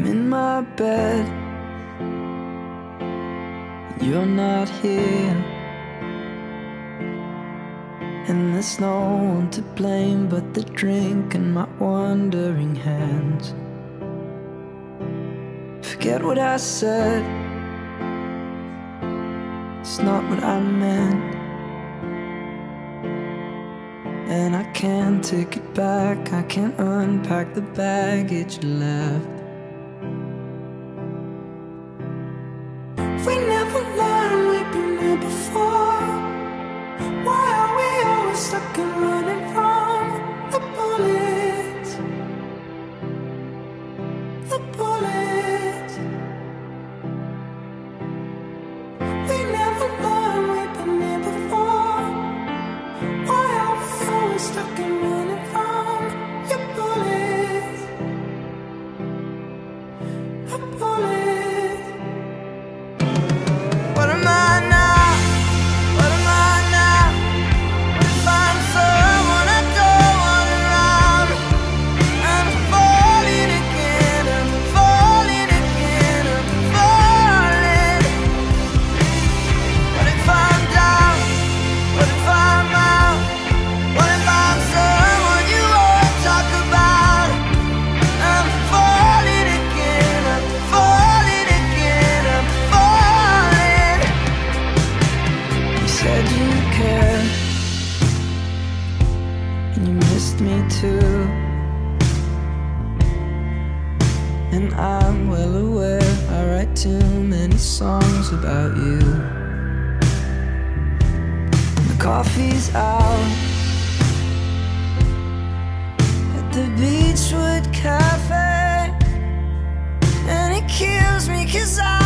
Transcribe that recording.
I'm in my bed. You're not here. And there's no one to blame but the drink and my wandering hands. Forget what I said. It's not what I meant. And I can't take it back. I can't unpack the baggage left. Stuck and running from the bullets? The bullets. We never learned we've been here before. Why are we always stuck and running And I'm well aware I write too many songs about you. The coffee's out at the Beachwood Cafe, and it kills me cause I.